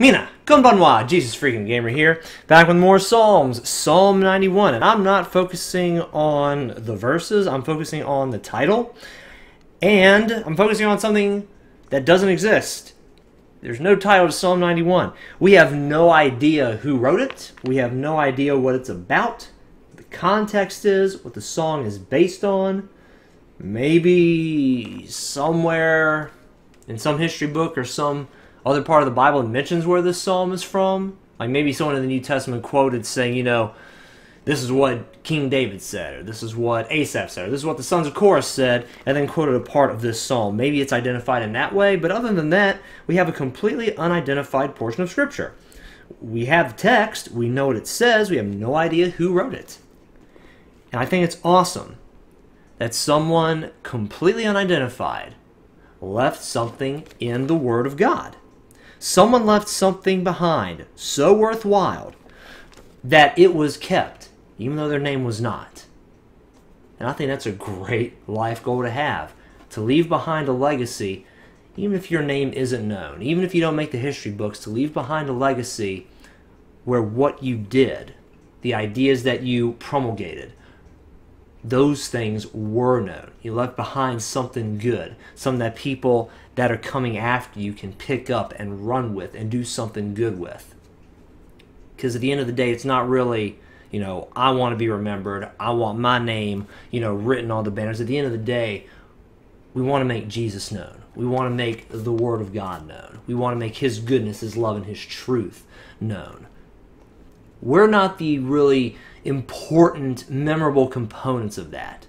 Mina, konbanwa, Jesus freaking gamer here, back with more Psalms, Psalm 91, and I'm not focusing on the verses, I'm focusing on the title, and I'm focusing on something that doesn't exist. There's no title to Psalm 91. We have no idea who wrote it, we have no idea what it's about, the context is, what the song is based on, maybe somewhere in some history book or some other part of the Bible mentions where this psalm is from. Like maybe someone in the New Testament quoted saying, you know, this is what King David said, or this is what Asaph said, or this is what the sons of Korah said, and then quoted a part of this psalm. Maybe it's identified in that way, but other than that, we have a completely unidentified portion of Scripture. We have text, we know what it says, we have no idea who wrote it. And I think it's awesome that someone completely unidentified left something in the Word of God. Someone left something behind so worthwhile that it was kept, even though their name was not. And I think that's a great life goal to have to leave behind a legacy, even if your name isn't known, even if you don't make the history books, to leave behind a legacy where what you did, the ideas that you promulgated, those things were known. You left behind something good, something that people that are coming after you can pick up and run with and do something good with. Because at the end of the day, it's not really, you know, I want to be remembered. I want my name, you know, written on the banners. At the end of the day, we want to make Jesus known. We want to make the Word of God known. We want to make His goodness, His love, and His truth known. We're not the really important, memorable components of that.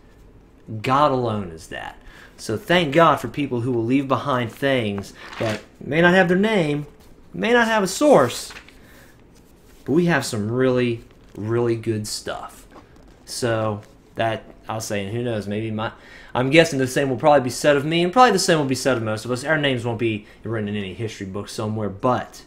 God alone is that. So thank God for people who will leave behind things that may not have their name, may not have a source, but we have some really, really good stuff. So that I'll say, and who knows, maybe my I'm guessing the same will probably be said of me, and probably the same will be said of most of us. Our names won't be written in any history book somewhere, but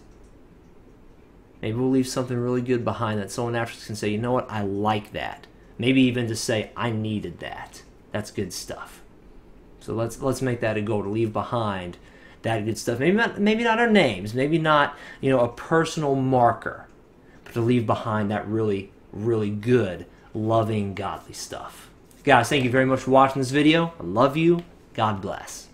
Maybe we'll leave something really good behind that someone after can say, you know what, I like that. Maybe even to say, I needed that. That's good stuff. So let's let's make that a goal to leave behind that good stuff. Maybe not maybe not our names, maybe not, you know, a personal marker, but to leave behind that really, really good, loving, godly stuff. Guys, thank you very much for watching this video. I love you. God bless.